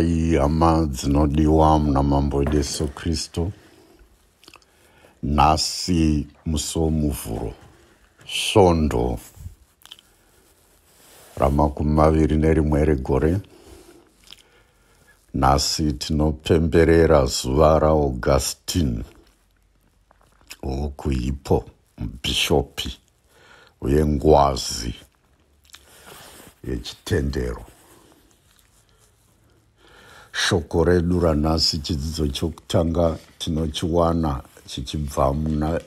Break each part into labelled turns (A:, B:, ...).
A: iyi hama dzinodiwa muna mambo wedu yesu kristu. Nhasi musi womuvhuro svondo ramakumi maviri nerimwe regore nhasi tinopemberera zuva raaugustin wokuhipo mubhishopi uye ngwazi yechitendero shoko redu ranhasi chidzidzo chokutanga tinochiwana chichibva muna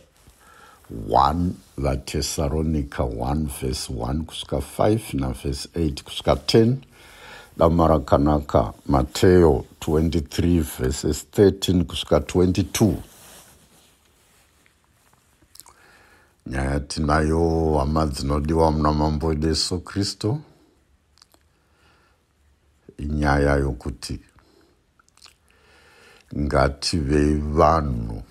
A: 1 vatesaronica 1 vhesi 1 kusvika 5 navhesi 8 kusvika 10 dama rakanaka mateyo 23 vheses 13 kusvika 22 nyaya tinayo hama dzinodiwa muna mambo wedu yesu kristu inyaya yokuti ngativei vanhu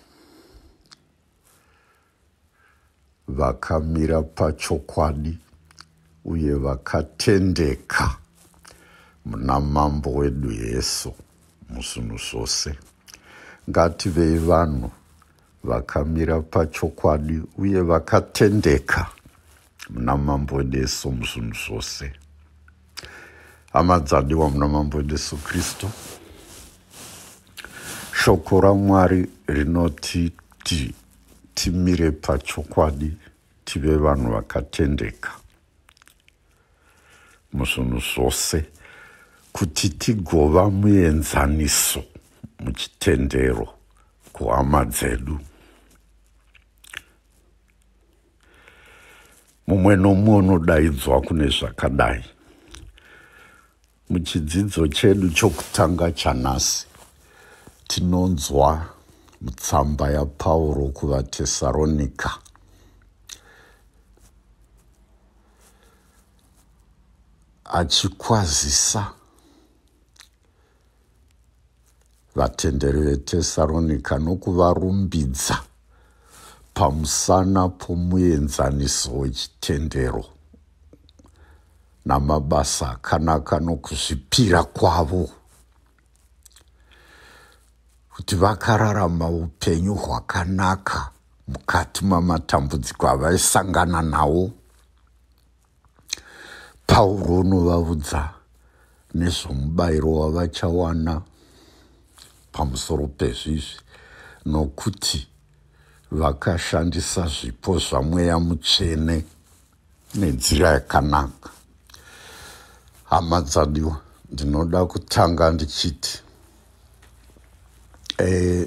A: vakamira pachokwadi uye vakatendeka muna mambo wedu yesu muzvinhu zvose. Ngativei vanhu vakamira pachokwadi uye vakatendeka muna mambo wedu yesu muzvinhu zvose. Hama dzadiwa muna mambo wedu yesu kristu shoko ramwari rinotiti timire pachokwadi tive vanhu vakatendeka. Muzvinhu zvose kuti tigova muenzaniso muchitendero kuhama dzedu. Mumwe nomumwe unodaidzwa kune zvakadai. Muchidzidzo chedu chokutanga chanhasi tinonzwa mutsamba yapauro kuvatesaronika achikwazisa vatenderi vetesaronika nokuvarumbidza pamusana pomuenzaniso wechitendero namabasa akanaka nokuzvipira kwavo kuti vakararama upenyu hwakanaka mukati mamatambudziko avaisangana nawo. Pauro unovaudza nezvomubayiro wavachawana pamusoro pezvizvi nokuti vakashandisa zvipo zvamweya mutsvene nenzira yakanaka. Hama dzadiwa ndinoda kutanga ndichiti e,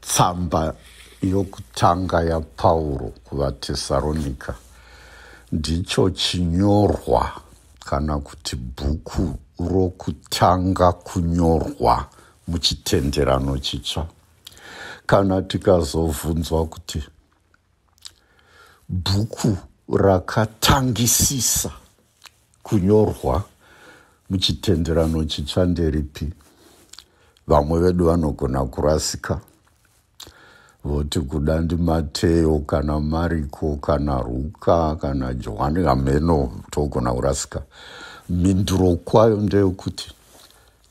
A: tsamba yokutanga yapauro kuvatesaronika ndicho chinyorwa kana kuti bhuku rokutanga kunyorwa muchitenderano chitsva. Kana tikazobvunzwa kuti bhuku rakatangisisa kunyorwa muchitenderano chitsva nderipi vamwe vedu vanogona kurasika. Voti kuda ndimateyo kana mariko kana ruka kana johani hameno togona kurasika. Minduro kwayo ndeyekuti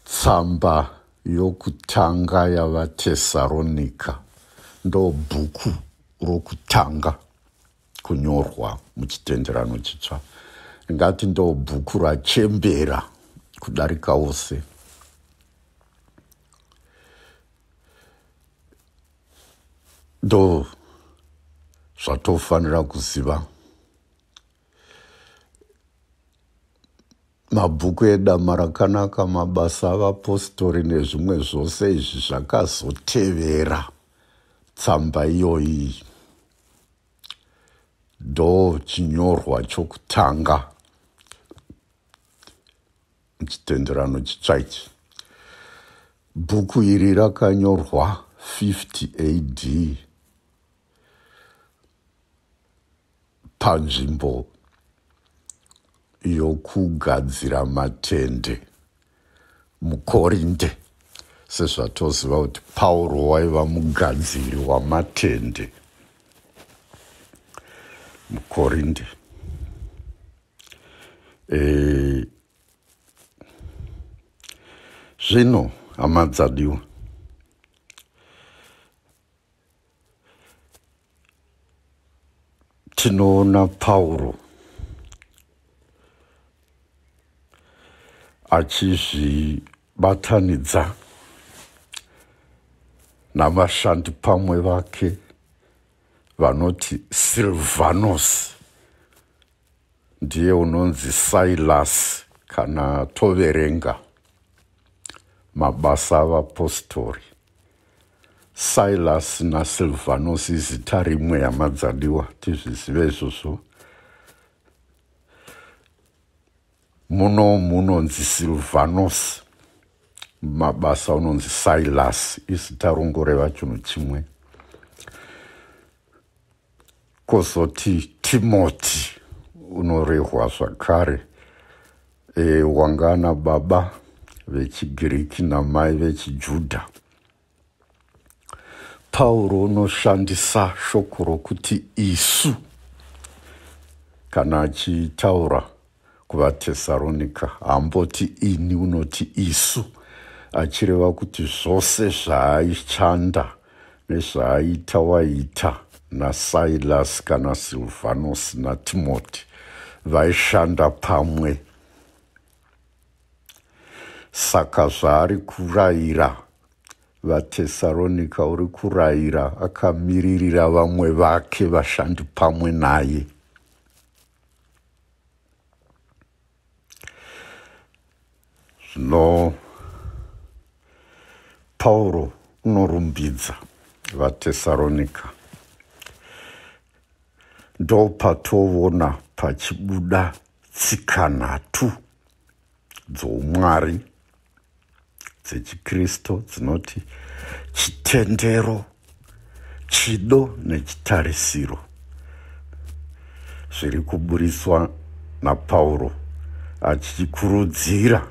A: tsamba yokutanga yavatesaronika ndo bhuku rokutanga kunyorwa muchitenderano chitsva. Ngati ndo bhuku rachembera kudarika wose ndo zvatofanira kuziva. Mabhuku edama rakanaka mabasa avapostori nezvimwe zvose izvi zvakazotevera tsamba iyoyi. Ndo chinyorwa chokutanga. Muchitenderano chitsva ichi bhuku iri rakanyorwa 50 ad panzvimbo yokugadzira matende mukorinde sezvatoziva kuti pauro waiva mugadziri wamatende mukorinde e, zvino hama dzadiwa tinoona pauro achizvibatanidza navashandi pamwe vake vanoti silvanos. Ndiye unonzi silas kana toverenga mabasa avapostori silas nasilvanos izita rimwe yamadzadiwa tizvizive izvozvo. Muno munonzi silvanos mabasa unonzi silas izita rongoreva chinhu chimwe. Kwozoti timoti unorehwa zvakare e, wanga nababa vechigiriki namai vechijudha pauro unoshandisa shoko rokuti isu. Kana achitaura kuvatesaronika hamboti ini unoti isu achireva kuti zvose zvaaishanda nezvaaita waita nasilas kana silvanos natimoti vaishanda pamwe. Saka zvaari kurayira vatesaronika uri kurayira akamiririra vamwe vake vashandi pamwe naye. Zvino pauro unorumbidza vatesaronika ndo patoona pachibuda tsikanhatu dzoumwari dzechikristu dzinoti chitendero chido nechitarisiro. Zviri kuburiswa napauro achikurudzira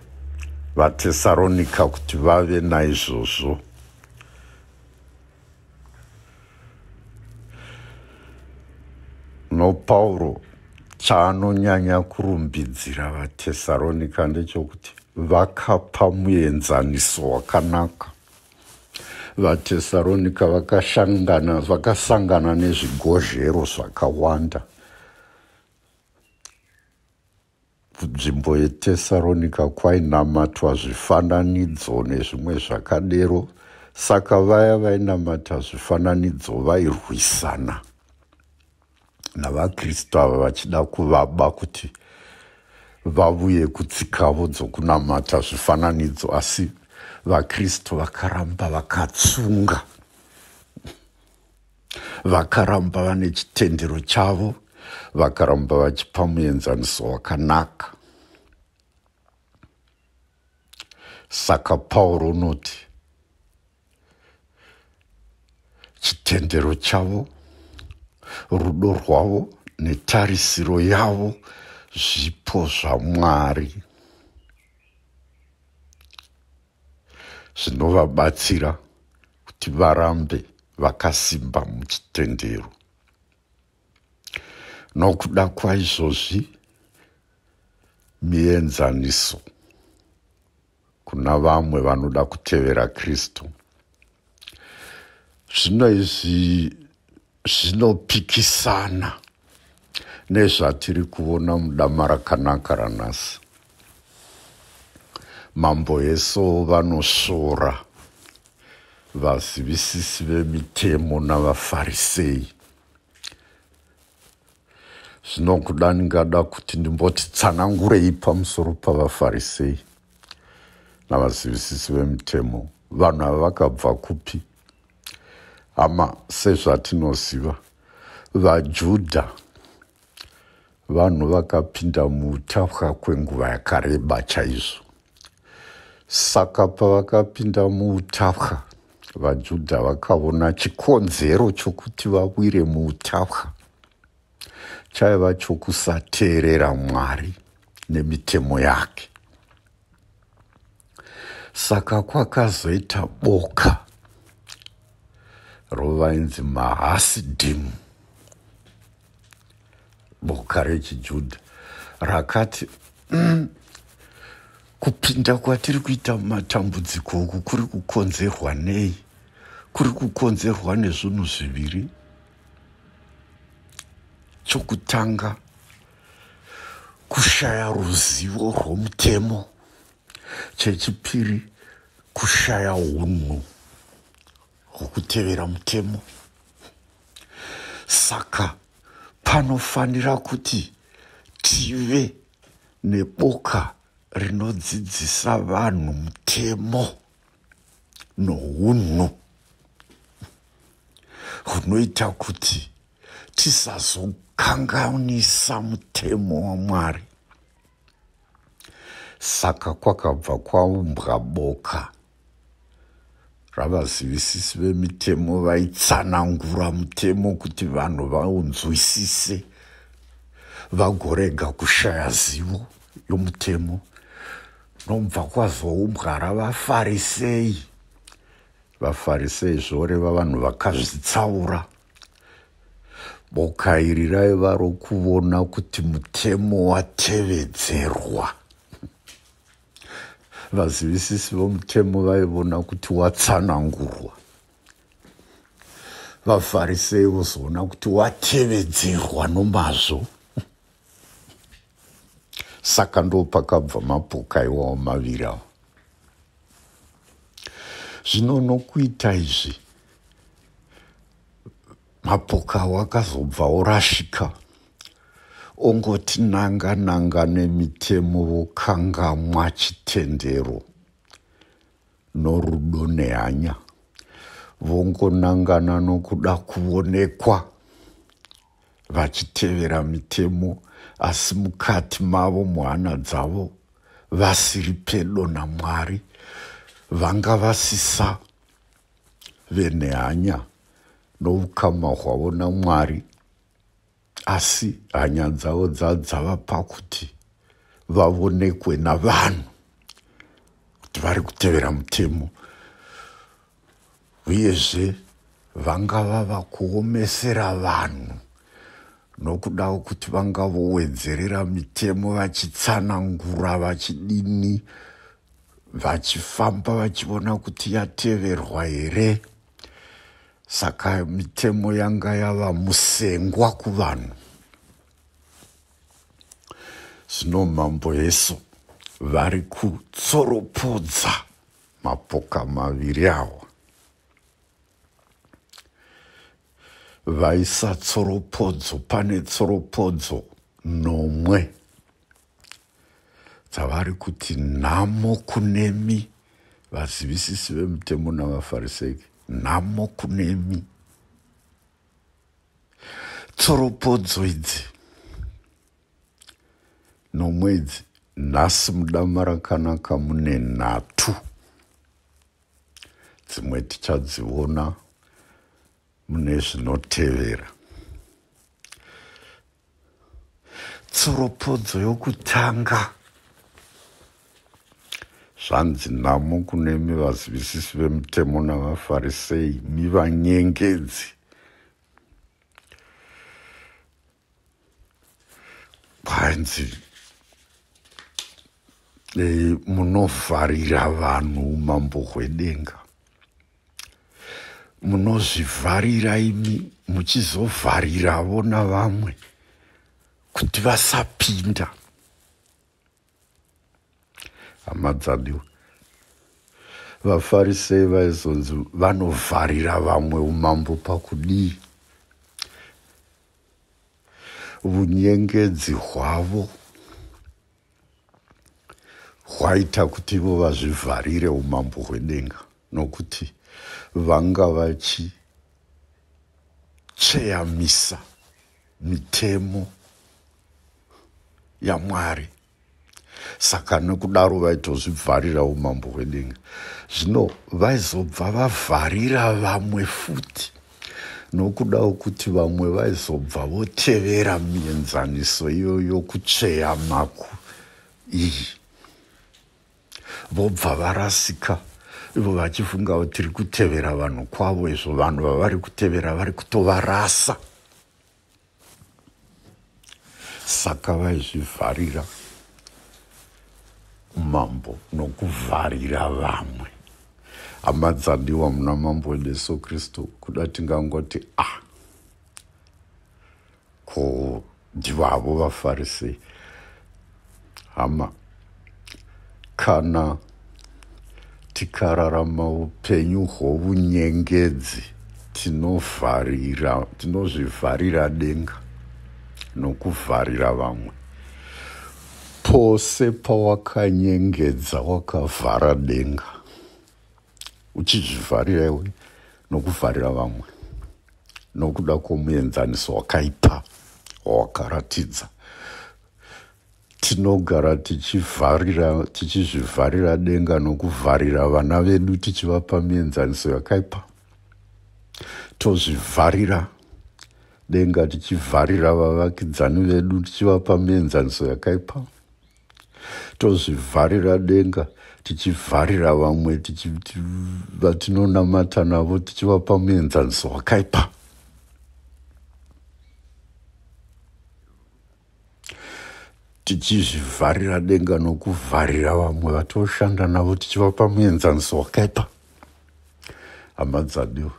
A: vatesaronika kuti vave naizvozvo. Nopauro chaanonyanya kurumbidzira vatesaronika ndechokuti vakapa muenzaniso wakanaka. Vatesaronika vakashangana vakasangana nezvigozhero zvakawanda. Nzvimbo yetesaronika kwainamatwa zvifananidzo nezvimwe zvakadero saka vaya vainamata zvifananidzo vairwisana. Navakristu ava vachida kuvaba kuti vavuye kutsikavo dzokunamata zvifananidzo asi vakristu vakaramba vakatsunga. Vakaramba vane chitendero chavo vakaramba vachipa muenzaniso wakanaka. Saka pauro unoti chitendero chavo rudo rwavo netarisiro yavo zvipo zvamwari. Zvinovabatsira kuti varambe vakasimba muchitendero. Nokuda kwaizvozvi mienzaniso kuna vamwe vanoda kutevera kristu zvino izvi zvinopikisana nezvatiri kuona mudama rakanaka ranhasi. Mambo yeso vanosvora vazivisisi vemitemo navafarisei. Zvino kuda ndingada kuti ndimboti tsanangurei pamusoro pavafarisei navazivisisi vemitemo. Vanhu ava vakabva kupi? Hama sezvatinoziva vajudha vanhu vakapinda muutapwa kwenguva yakareba chaizvo. Saka pavakapinda muutapwa vajudha vakaona chikonzero chokuti vawire muutapwa chaiva chokusateerera mwari nemitemo yake. Saka kwakazoita boka. Rovainzi mahasidimu boka rechijudha. Rakati mm, kupinda kwatiri kuita mumatambudziko uku kuri kukonzerwa nei? Kuri kukonzerwa nezvinhu zviviri? Chokutanga kushaya ruzivo rwomutemo. Chechipiri kushaya unhu hwokutevera mutemo. Saka panofanira kuti tive neboka rinodzidzisa vanhu mutemo nounhu hunoita kuti tisazokanganisa mutemo wamwari. Saka kwakabva kwaumbwa boka ravazivisisi vemitemo vaitsanangura mutemo kuti vanhu vaunzwisise vagorega kushaya zivo yomutemo. Nobva kwazoumbwa ravafarisei vafarisei zvoreva vanhu vakazvitsaura. Boka iri raiva rokuona kuti mutemo watevedzerwa vazivisisi vomutemo vaiona kuti watsanangurwa. Vafarisei vozoona kuti watevedzerwa nomazvo. Saka ndo pakabva mapoka iwawo maviri avo zvino nokuita izvi mapoka awo akazobva orashika ongoti nanga nanga nemitemo vokangamwa chitendero norudo nehanya. Vongonangana nokuda kuonekwa. Vachitevera mitemo asi mukati mavo muhana dzavo vasiri pedo namwari vanga vasisa venehanya noukama hwavo namwari asi hanya dzavo dzadzava pakuti vaonekwe navanhu kuti vari kutevera mutemo. Uyezve vanga vava kuomesera vanhu nokuda kuti vanga vowedzerera mitemo vachitsanangura vachidini vachifamba vachiona kuti yateverwa here saka mitemo yanga yava musengwa kuvanhu. Zvino mambo yesu vari kutsoropodza mapoka maviri awa. Vaisa tsoropodzo pane tsoropodzo nomwe. Dzavari kuti nhamo kunemi vazivisisi vemutemo navafarisei nhamo kunemi tsoropodzo idzi nomwedzi nhasi mudama rakanaka mune nhatu. Dzimwe tichadziona mune zvinotevera. Tsoropodzo yokutanga zvanzi nhamo kune mivazivisisi vemutemo navafarisei mivanyengedzi kwanzi e, munovharira vanhu umambo hwedenga. Munozvivharira imi muchizovhariravo navamwe kuti vasapinda hama dzadiwa vafarisei vaizonzi vanovharira vamwe umambo pakudii unyengedzi hwavo hwaita kuti ivo vazvivharire umambo hwedenga nokuti vanga vachicheyamisa mitemo yamwari saka nekudaro vaitozvibvarira umambo hwedenga. Zvino vaizobva vavharira vamwe futi. Nokuda wokuti vamwe vaizobva votevera mienzaniso iyoyo kutsveya maku iyi. Vobva varasika ivo vachifunga kuti tiri kutevera vanhu kwavo izvo vanhu vavari kutevera vari kutovarasa. Saka vaizvivharira mambo nokuvharira vamwe. Amadzadiwa muna mambo wedu yesu kristu kuda tingangoti a ah, ko ndivavo vafarisei hama kana tikararama upenyu hwovunyengedzi tinovharira tinozvivharira denga nokuvharira vamwe pose pawakanyengedza wakavhara denga. Uchizvivharira iwe nokuvharira vamwe. Nokuda kwomuenzaniso wakaipa wawakaratidza. Tinogara tichivharira tichizvivharira denga nokuvharira vana vedu tichivapa mienzaniso yakaipa. Tozvivharira denga tichivharira vavakidzani vedu tichivapa mienzaniso yakaipa tozvivharira denga tichivharira vamwe vatinonamata navo tichivapa muenzaniso wakaipa. Tichizvivharira denga nokuvharira vamwe vatoshanda navo tichivapa muenzaniso wakaipa. Hama dzadiwa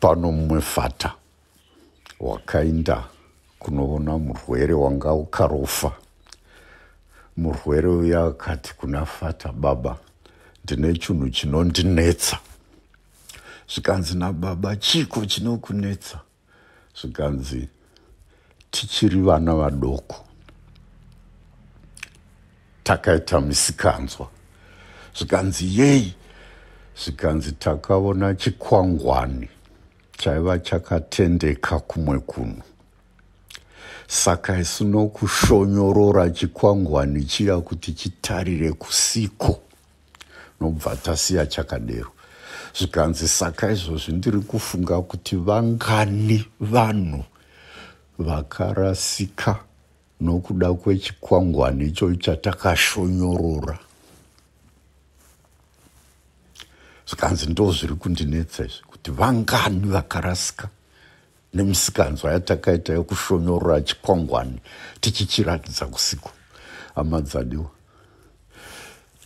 A: pano mumwe fata wakainda kunoona murwere wanga ukarofa. Murwere uya akati kuna fata baba ndine chinhu chinondinetsa. Zvikanzi nababa chiko chinokunetsa? Zvikanzi tichiri vana vadoko. Takaita misikanzwa zvikanzi yei. Zvikanzi takaona chikwangwani chaiva chakatendeka kumwe kuno saka isino kushonyorora chikwangwani chiya kuti chitarire kusiko. Nobva tasiya chakadero. Zvikanzi saka izvozvi ndiri kufunga kuti vangani vanhu vakarasika nokuda kwechikwangwani icho chatakashonyorora. Zvikanzi ndo zviri kundinetsa izvi kuti vangani vakarasika nemisikanzwa yatakaita yekushonyorora chikwangwani tichichiratidza kusiku. Amadzadiwa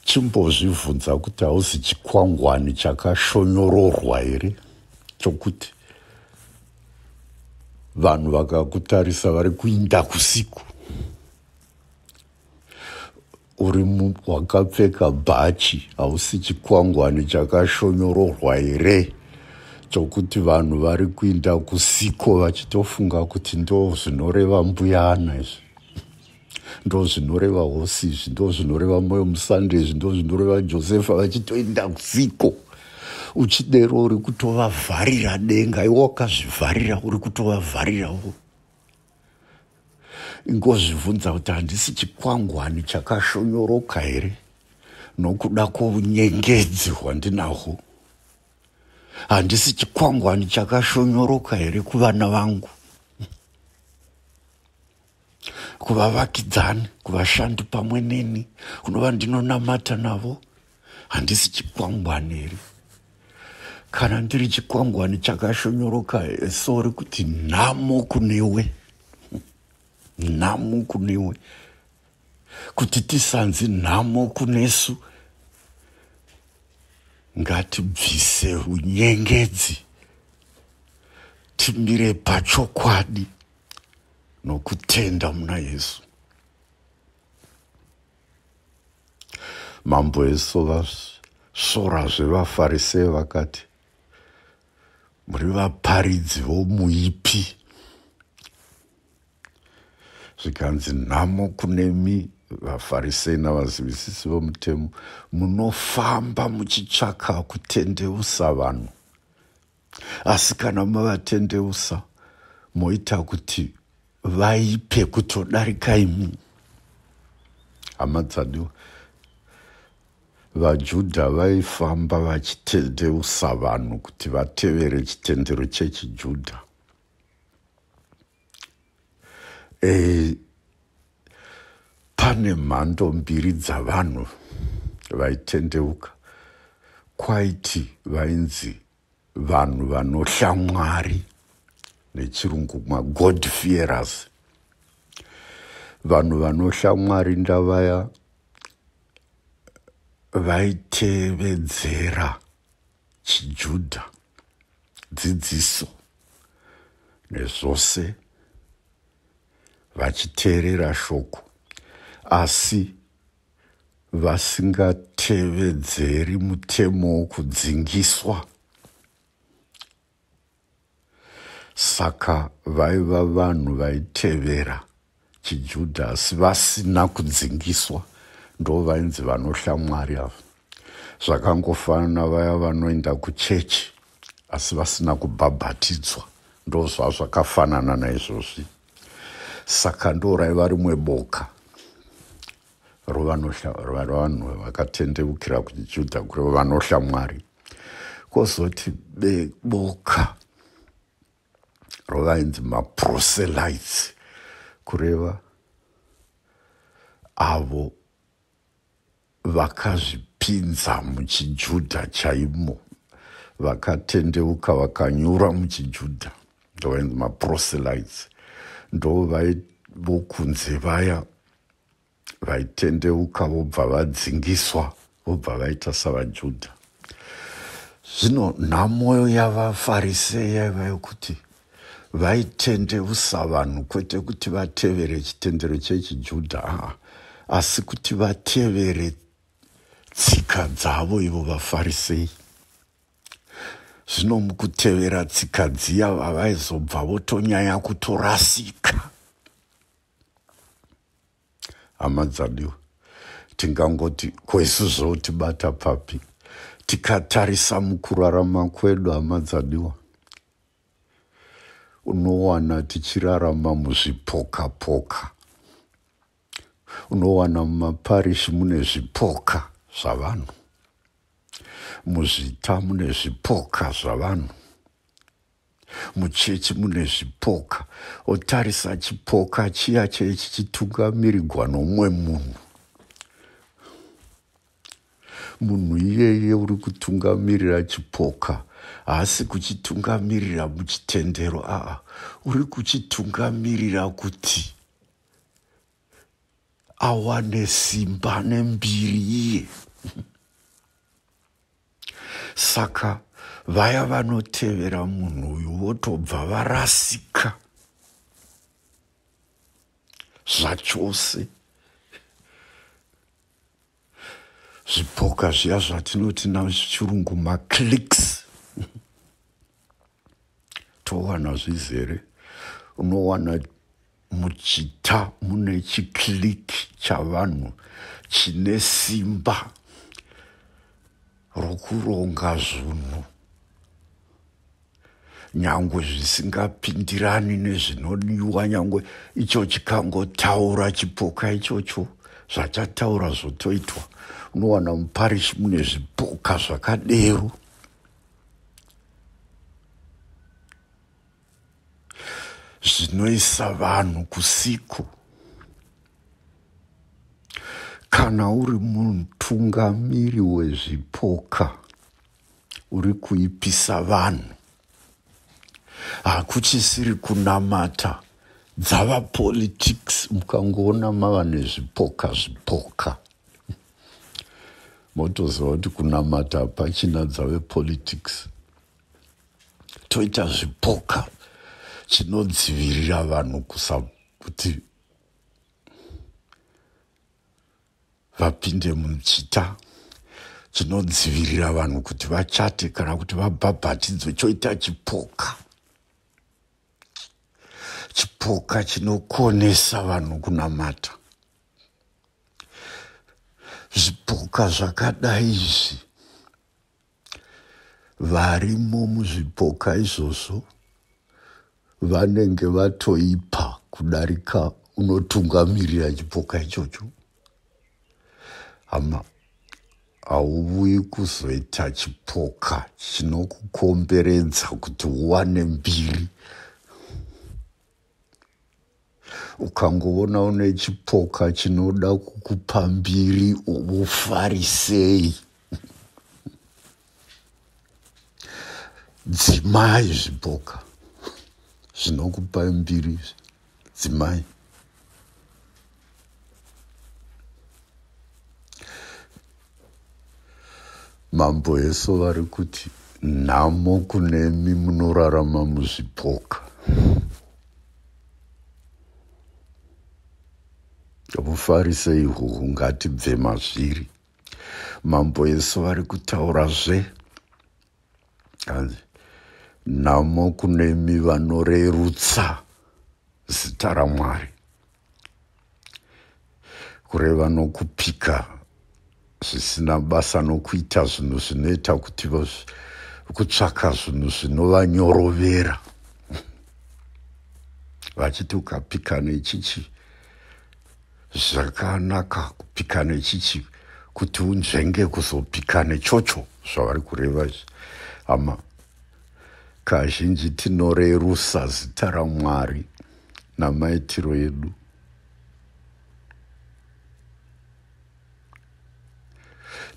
A: chimbozvibvunza kuti hausi chikwangwani chakashonyororwa here? Chokuti vanhu vakakutarisa vari kuinda kusiku. Uri wakapfeka bhachi hausi chikwangwani chakashonyororwa here chokuti vanhu vari kuinda kusiko vachitofunga kuti ndo zvinoreva mbuyana izvi. Ndo zvinoreva hosi izvi ndo zvinoreva moyo musande izvi ndo zvinoreva josefa vachitoenda kusiko. Uchidero uri kutovavharira denga iwe wakazvivharira uri kutovavharirawo ingozvibvunza kuti handisi chikwangwani chakashonyoroka here? Nokuda kwounyengedzi hwandinahwo handisi chikwangwani chakashonyoroka here kuvana vangu? Kuvavakidzani kuvashandi pamwe neni kunova ndinonamata navo? Handisi chikwangwani here? Kana ndiri chikwangwani chakashonyoroka sori kuti nhamo kunewe. Nhamo kunewe. Kuti tisanzi nhamo kunesu ngatibvise unyengedzi timire pachokwadi nokutenda muna yesu. Mambo eso vasora zvevafarisei vakati muri vaparidzi vomuipi zvikanzi nhamo kunemi vafarisei navazivisisi vomutemo munofamba muchitsvaka kutendeusa vanhu. Asi kana mavatendeusa moita kuti vaipe kutodarika imi hama dzadiwa. Vajudha vaifamba vachitendeusa vanhu kuti vatevere chitendero chechijudha e, pane mhando mbiri dzavanhu vaitendeuka. Kwaiti vainzi vanhu vanosha mwari nechirungu magod fearers. Vanhu vanosha mwari ndavaya vaitevedzera chijudha dzidziso nezvose vachiteerera shoko. Asi vasingatevedzeri mutemo wokudzingiswa. Saka vaiva vanhu vaitevera chijudha asi vasina kudzingiswa ndo vainzi vanosha mwari ava. Zvakangofanana vaya vanoenda kuchechi asi vasina kubhabhatidzwa ndo zvazvakafanana naizvozvi saka ndo raiva rimwe boka rovanhu vakatendeukira kuchijudha kureva vanosha mwari. Kwozoti boka rovainzi maproselites. Kureva avo vakazvipinza muchijudha chaimo. Vakatendeuka vakanyura muchijudha. Ndovainzi maproselites ndo vokunze vaya vaitendeuka vobva vadzingiswa vobva vaita savajudha. Zvino nhamo yavafarisei yaiva yokuti vaitendeusa vanhu kwete kuti vatevere chitendero chechijudha aa asi kuti vatevere tsika dzavo ivo vafarisei zvino mukutevera tsika dziya vavaizobva votonyanya kutorasika. Hama dzadiwa tingangoti kweisuzvo tibata papi. Tikatarisa mukurarama kwedu hama dzadiwa. Unowana tichirarama muzvipoka poka unowana mumaparishi mune zvipoka zvavanhu muzvita mune zvipoka zvavanhu. Muchechi mune zvipoka otarisa chipoka chiya chechi chitungamirirwa nomumwe munhu. Munhu iyeye uri kutungamirira chipoka haasi kuchitungamirira muchitendero. Aa uri kuchitungamirira kuti awane simba nembiri iye saka vaya vanotevera munhu uyu votobva varasika. Zvachose. Zvipoka zviya zvatinoti nazvechirungu maclicks. Towana zvizere. Unowana muchita mune chicliki chavanhu chine simba rokuronga zvinhu. Nyangwe zvisingapindirani nezvinodiwa nyangwe icho chikangotaura chipoka ichocho zvachataura zvotoitwa. Unowana muparishi mune zvipoka zvakadero zvinoisa vanhu kusiku kana uri mutungamiri wezvipoka uri kuipisa vanhu hakuchisiri kunamata. Dzava politics mukangoona mava nezvipoka zvipoka. Motoziva kuti kunamata hapachina dzave politics. Toita zvipoka chinodzivirira vanhu kusa kuti vapinde muchita chinodzivirira vanhu kuti vachate kana kuti vabhabhatidzwe. Choita chipoka. Chipoka chinokonesa vanhu kunamata. Zvipoka zvakadai izvi. Varimo muzvipoka izvozvo vanenge vatoipa kudarika unotungamirira chipoka ichocho hama hauvuyi kuzoita chipoka chinokukomberedza kuti uwane mbiri. Ukangoona une chipoka chinoda kukupa mbiri ufarisei dzimai zvipoka zvinokupa mbiri dzimai mambo eso vari kuti nhamo kunemi munorarama muzvipoka vufarisei ihwohwo ngatibve mazviri. Mambo eso vari kutaurazve. Anzi nhamo kunemi vanorerutsa zita ramwari. Kureva nokupika zvisina basa nokuita zvinhu zvinoita kuti kutsvaka zvinhu zvinovanyorovera. Vachiti ukapika nechichi zvakanaka kupika nechichi kuti unzvenge kuzopika nechocho zvavari kureva izvi. Ama kazhinji tinorerusa zita ramwari namaitiro edu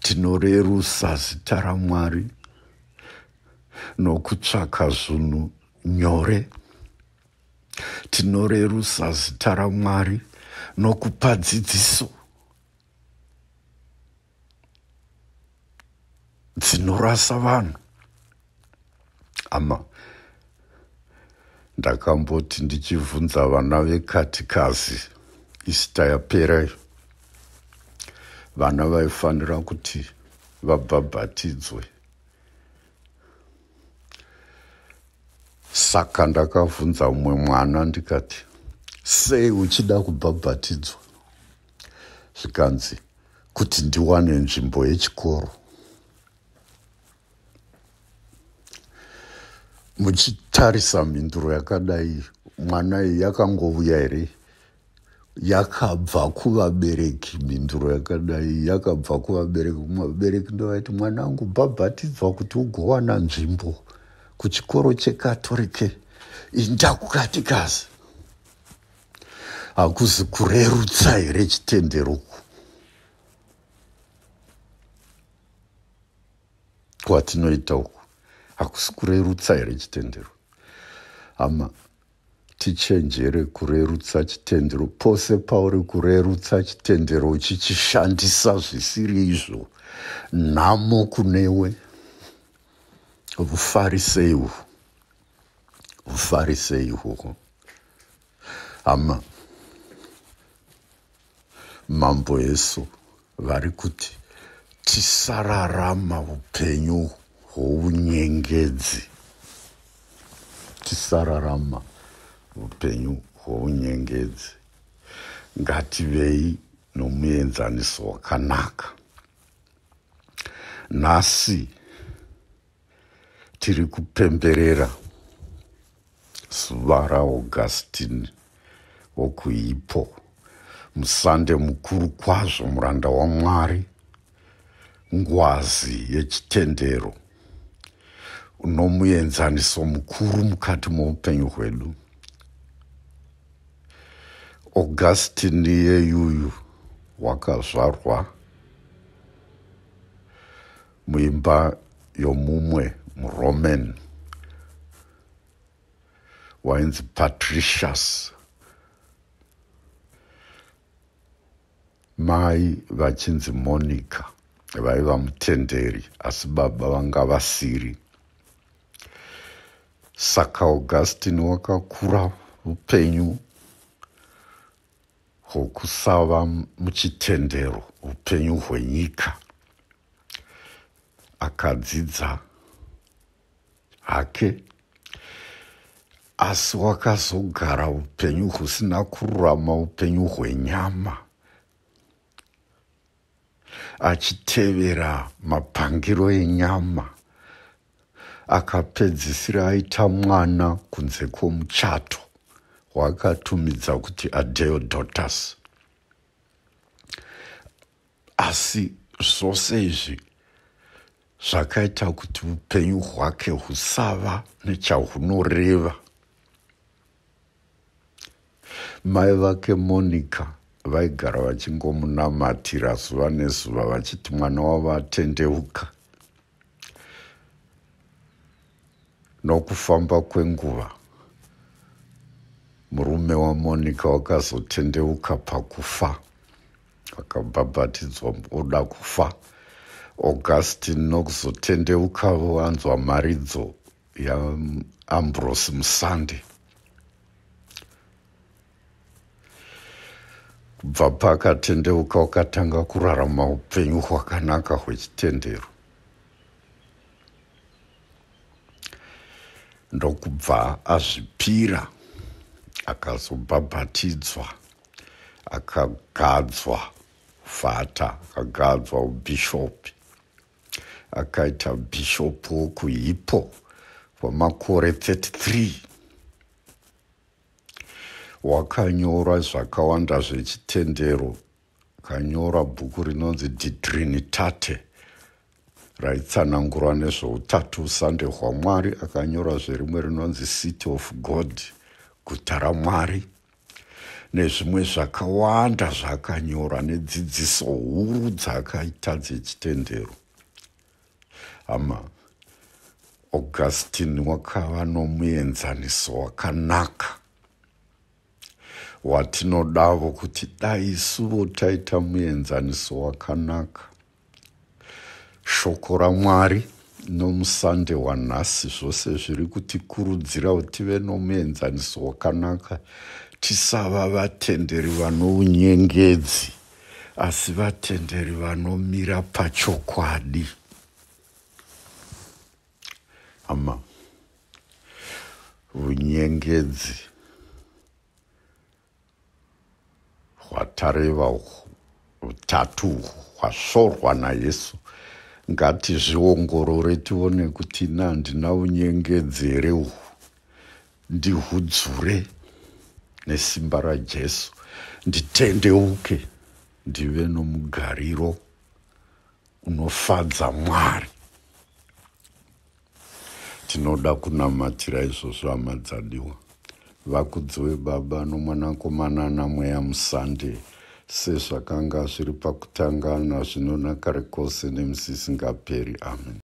A: tinorerusa zita ramwari nokutsvaka zvinhu nyore. Tinorerusa zita ramwari nokupa dzidziso dzinorasa vanhu. Ama ndakamboti ndichibvunza vana vekatikazi isita yapera iyo vana vaifanira kuti vabhabhatidzwe saka ndakabvunza mumwe mwana ndikati sei uchida kubhabhatidzwa zvikanzi kuti ndiwane nzvimbo yechikoro. Muchitarisa mhinduro yakadai mwana iyi yakangouya here yakabva kuvabereki mhinduro yakadai yakabva kuvabereki. Vabereki ndovaiti mwana angu bhabhatidzwa kuti ugowana nzvimbo kuchikoro chekatorike indakukatikazi hakuzi kurerutsa here chitenderoku kwatinoita uku? Hakusi kurerutsa here chitendero? Ama tichenjere kurerutsa chitendero pose pauri kurerutsa chitendero uchichishandisa zvisiri izvo nhamo kunewe vufarisei uhwu vufarisei ihwohwo ama mambo yesu vari kuti tisararama upenyu hwounyengedzi tisararama upenyu hwounyengedzi. Ngativei nomuenzaniso wakanaka. Nhasi tiri kupemberera zuva raaugustini wokuipo musande mukuru kwazvo muranda wamwari ngwazi yechitendero unomuenzaniso mukuru mukati muupenyu hwedu augustini yeyuyu wakazvarwa muimba yomumwe muroman. Wainzi patricius. Mai vachinzi monica vaiva mutenderi asi baba vanga vasiri. Saka augustini wakakura upenyu hwokusava muchitendero upenyu hwenyika. Akadzidza hake asi wakazogara upenyu husina kururama upenyu hwenyama. Achitevera mapangiro enyama akapedzisira aita mwana kunze kwomuchato waakatumidza kuti adeodotus asi zvose izvi zvakaita kuti upenyu hwake husava nechahunoreva. Mai vake monica vaigara vachingomunamatira zuva nezuva vachiti mwana wavo atendeuka. Nokufamba kwenguva murume wamonica wakazotendeuka pakufa. Akabhabhatidzwa oda kufa. Augustin nokuzotendeukawo anzwa maridzo yaambrosi musande kubva paakatendeuka wakatanga kurarama upenyu hwakanaka hwechitendero. Ndokubva azvipira akazobhabhatidzwa akagadzwa fata akagadzwa ubhishopi. Akaita bhishopu wokuhipo kwamakore 33 wakanyora zvakawanda zvechitendero. Akanyora bhuku rinonzi didrinitate raitsanangurwa nezveutatu usande hwamwari. Akanyora zverimwe rinonzi city of god guta ramwari nezvimwe zvakawanda zvaakanyora nedzidziso huru dzaakaita dzechitendero. Ama augustin wakava nomuenzaniso wakanaka. Watinodavo kuti dai isuvo taita muenzaniso wakanaka. Shoko ramwari nomusande wanhasi zvose zviri kutikurudzira kuti tive nomuenzaniso wakanaka. Tisava vatenderi vanounyengedzi asi vatenderi vanomira pachokwadi. Ama unyengedzi hwatareva utatu hwasvorwa nayesu ngatizviongorore tione kuti ina handina unyengedzi here uhwu ndihudzure nesimba rajesu. Nditendeuke ndive nomugariro unofadza mwari. Tinoda kunamatira izvozvo hama dzadiwa vakudziwe baba nomwanakomana namweya musande sezvakanga zviri pakutanga nazvino nakare kose nemusisingaperi amen